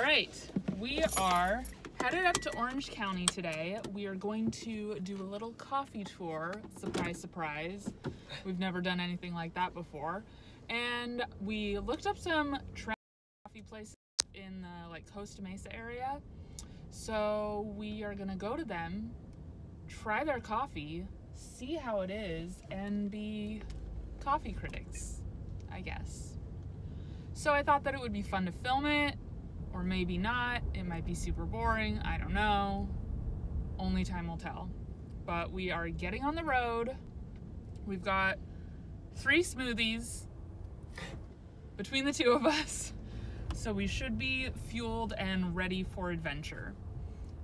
right, we are headed up to Orange County today. We are going to do a little coffee tour. Surprise, surprise. We've never done anything like that before. And we looked up some coffee places in the like Costa Mesa area. So we are gonna go to them, try their coffee, see how it is, and be coffee critics, I guess. So I thought that it would be fun to film it, or maybe not. It might be super boring. I don't know. Only time will tell. But we are getting on the road. We've got three smoothies between the two of us. So we should be fueled and ready for adventure.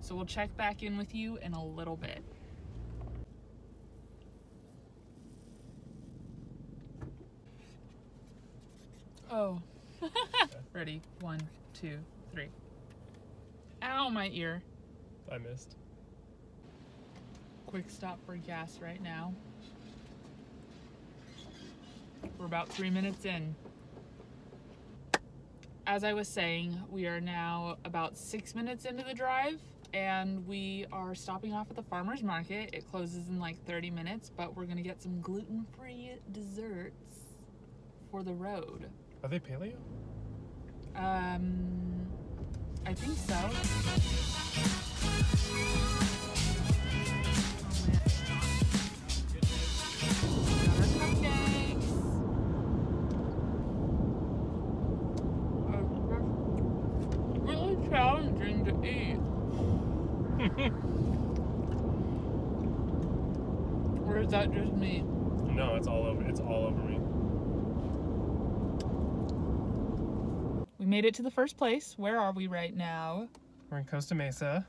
So we'll check back in with you in a little bit. Oh. Ready? One, two, three. Ow, my ear. I missed. Quick stop for gas right now. We're about three minutes in. As I was saying, we are now about six minutes into the drive and we are stopping off at the farmer's market. It closes in like 30 minutes, but we're gonna get some gluten-free desserts for the road. Are they paleo? Um, I think so. Got our cupcakes. Really challenging to eat. or is that just me? No, it's all over. It's all over me. Made it to the first place. Where are we right now? We're in Costa Mesa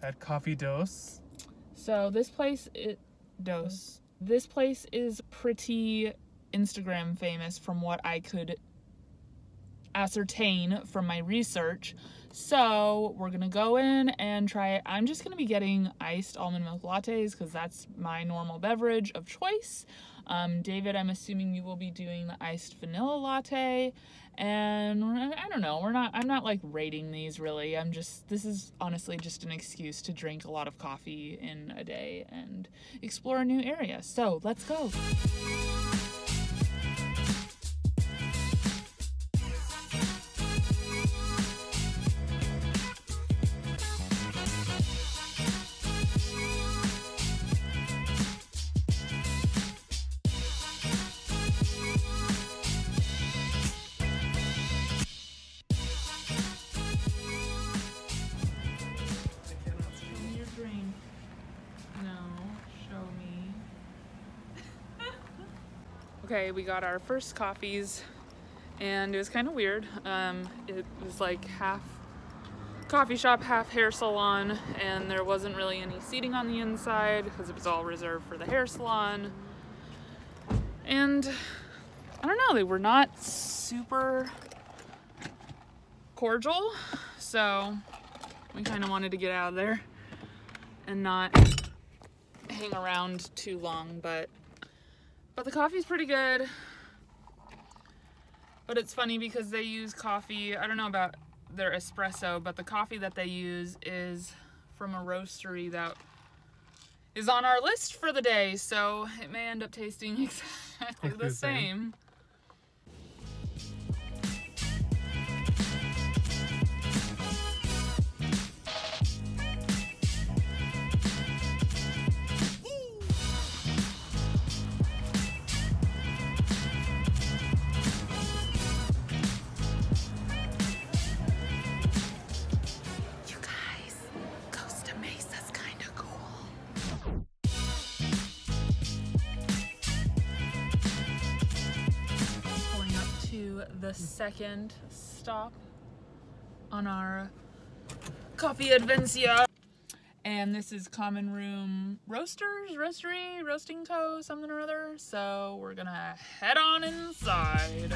at Coffee Dose. So this place, it, Dose. This place is pretty Instagram famous from what I could ascertain from my research. So we're gonna go in and try it. I'm just gonna be getting iced almond milk lattes because that's my normal beverage of choice. Um, David, I'm assuming you will be doing the iced vanilla latte. And I don't know, we're not, I'm not like rating these really. I'm just, this is honestly just an excuse to drink a lot of coffee in a day and explore a new area. So let's go. Okay, we got our first coffees, and it was kind of weird. Um, it was like half coffee shop, half hair salon, and there wasn't really any seating on the inside because it was all reserved for the hair salon. And I don't know, they were not super cordial, so we kind of wanted to get out of there and not hang around too long but but the coffee's pretty good but it's funny because they use coffee i don't know about their espresso but the coffee that they use is from a roastery that is on our list for the day so it may end up tasting exactly the The same. The second stop on our coffee adventure. And this is Common Room Roasters, Roastery, Roasting Co., something or other. So we're gonna head on inside.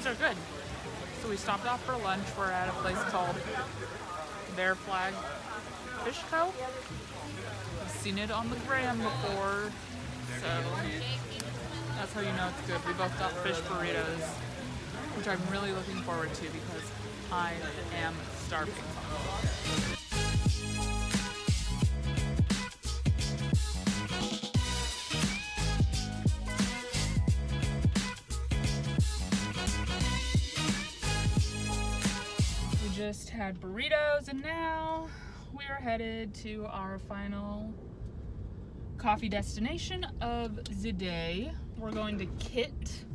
These are good. So we stopped off for lunch. We're at a place called Bear Flag Fish Co. I've seen it on the gram before, so that's how you know it's good. We both got fish burritos, which I'm really looking forward to because I am starving. Just had burritos and now we are headed to our final coffee destination of the day. We're going to Kit,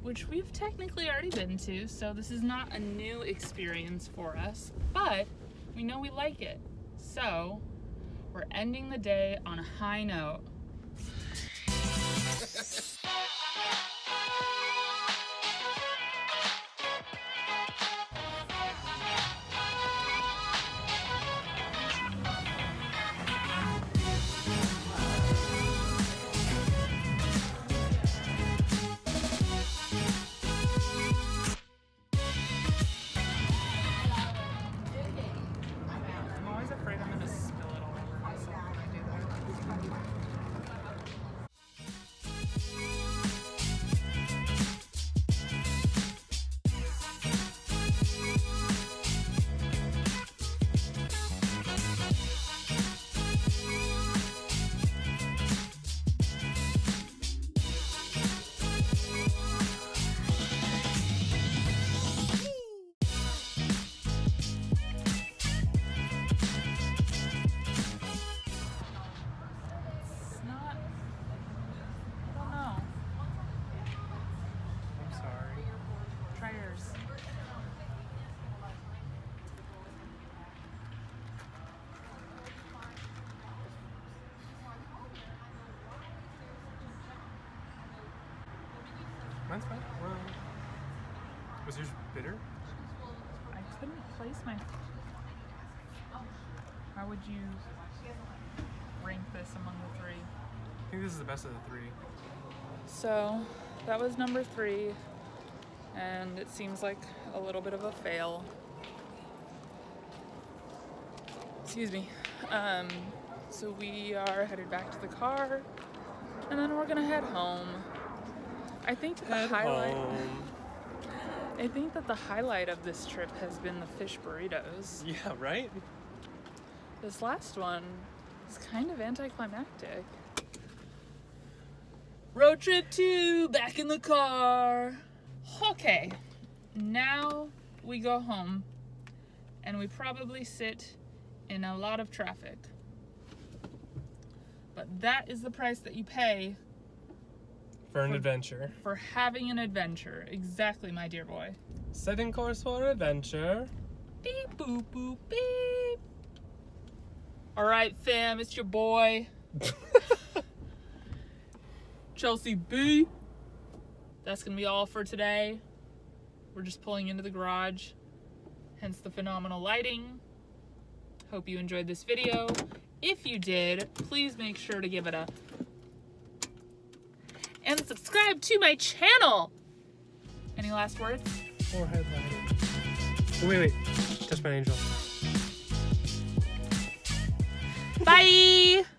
which we've technically already been to, so this is not a new experience for us, but we know we like it. So we're ending the day on a high note. Mine's fine. Well, was yours bitter? I couldn't place my. How would you rank this among the three? I think this is the best of the three. So that was number three, and it seems like a little bit of a fail. Excuse me. Um, so we are headed back to the car, and then we're gonna head home. I think that the Head highlight. home. I think that the highlight of this trip has been the fish burritos. Yeah, right? This last one is kind of anticlimactic. Road trip two, back in the car. Okay, now we go home and we probably sit in a lot of traffic. But that is the price that you pay For an For- adventure. for having an adventure. Exactly, my dear boy. Setting course for adventure. Beep boop boop beep. All right, fam, it's your boy Chelsea B. That's gonna be all for today. We're just pulling into the garage, hence the phenomenal lighting. Hope you enjoyed this video. If you did, please make sure to give it a and subscribe to my channel. Any last words? Forehead lighting. Oh, wait, wait. Touch my angel. Bye.